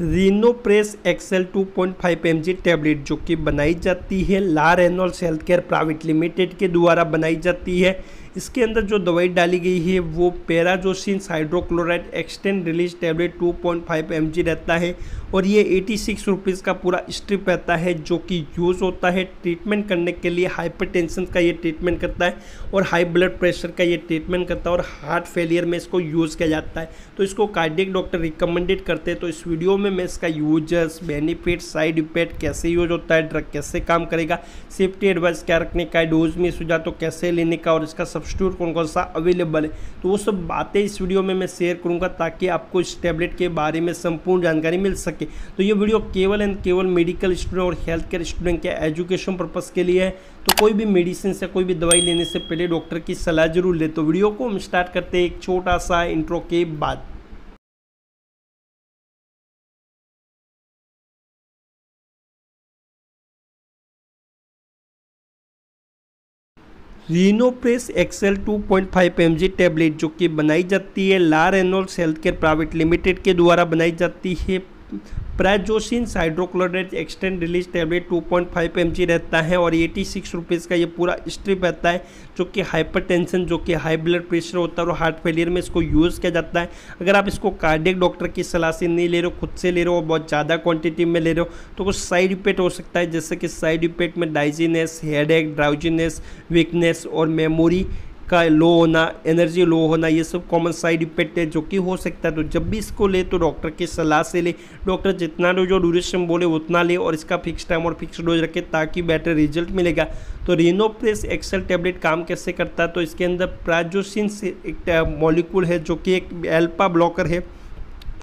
Reno press XL 2.5 M tablet जो कि बनाई जाती है। La Renon health care private limited के द्वारा बनाई जाती है। इसके अंदर जो दवाई डाली गई है, वो prazosin hydrochloride extend release tablet 2.5 point रहता है और ये एटी सिक्स रुपीज़ का पूरा स्ट्रिप रहता है जो कि यूज़ होता है ट्रीटमेंट करने के लिए। हाइपरटेंशन का ये ट्रीटमेंट करता है और हाई ब्लड प्रेशर का ये ट्रीटमेंट करता है और हार्ट फेलियर में इसको यूज़ किया जाता है। तो इसको कार्डियक डॉक्टर रिकमेंडेड करते हैं। तो इस वीडियो में मैं इसका यूज़र्स बेनिफिट, साइड इफ़ेक्ट, कैसे यूज़ होता है, ड्रग कैसे काम करेगा, सेफ्टी एडवाइस क्या रखने का डोज मिस सुझा तो कैसे लेने का और इसका सब्सिट्यूट कौन कौन सा अवेलेबल है। तो वो सब बातें इस वीडियो में मैं शेयर करूँगा ताकि आपको इस टैबलेट के बारे में संपूर्ण जानकारी मिल सके। तो ये वीडियो केवल एंड केवल मेडिकल स्टूडेंट और हेल्थ केयर स्टूडेंट के एजुकेशन पर्पज़ के लिए है। तो कोई भी मेडिसिन से कोई भी दवाई लेने से पहले डॉक्टर की सलाह ज़रूर ले। तो वीडियो को हम स्टार्ट करते हैं एक छोटा सा इंट्रो के बाद। रीनोप्रेस एक्सेल 2.5 पॉइंट टैबलेट जो कि बनाई जाती है। लार एनोल्स हेल्थ केयर प्राइवेट लिमिटेड के द्वारा बनाई जाती है। Prazosin hydrochloride extend release tablet 2.5 point रहता है और एटी सिक्स रुपीज़ का ये पूरा स्ट्रिप रहता है, जो कि हाइपरटेंशन, जो कि हाई ब्लड प्रेशर होता है और हार्ट फेलियर में इसको यूज़ किया जाता है। अगर आप इसको कार्डियक डॉक्टर की सलाह से नहीं ले रहे हो, खुद से ले रहे हो और बहुत ज़्यादा क्वान्टिटी में ले रहे हो तो कुछ साइड इफ़ेक्ट हो सकता है, जैसे कि साइड इफ़ेक्ट में डाइजीनेस हेड एक ड्राउजीनेस, वीकनेस और मेमोरी। का लो होना एनर्जी लो होना, ये सब कॉमन साइड इफ़ेक्ट है, जो कि हो सकता है। तो जब भी इसको ले तो डॉक्टर की सलाह से ले। डॉक्टर जितना जो ड्यूरेशन बोले, उतना ले और इसका फिक्स टाइम और फिक्स डोज रखे, ताकि बेटर रिज़ल्ट मिलेगा। तो रिनोप्रेस एक्सेल टेबलेट काम कैसे करता है? तो इसके अंदर प्राजोसिन से एक मॉलिक्यूल है, जो कि एक एल्पा ब्लॉकर है।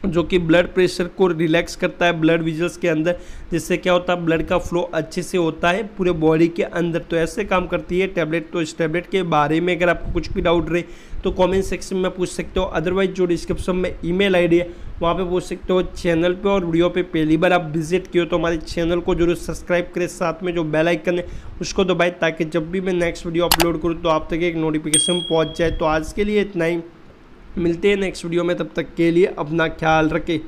जो कि ब्लड प्रेशर को रिलैक्स करता है ब्लड विजल्स के अंदर, जिससे क्या होता है ब्लड का फ्लो अच्छे से होता है, पूरे बॉडी के अंदर। तो ऐसे काम करती है टैबलेट तो इस टैबलेट के बारे में अगर आपको कुछ भी डाउट रहे तो कमेंट सेक्शन में पूछ सकते हो। अदरवाइज़ जो डिस्क्रिप्शन में ईमेल आईडी है, वहाँ पे पूछ सकते हो चैनल पे और वीडियो पे। पहली बार आप विज़िट किए तो हमारे चैनल को ज़रूर सब्सक्राइब करें। साथ में जो बेल आइकन है, उसको दबाए, ताकि जब भी मैं नेक्स्ट वीडियो अपलोड करूँ तो आप तक एक नोटिफिकेशन पहुँच जाए। तो आज के लिए इतना ही। मिलते हैं नेक्स्ट वीडियो में तब तक के लिए अपना ख्याल रखें।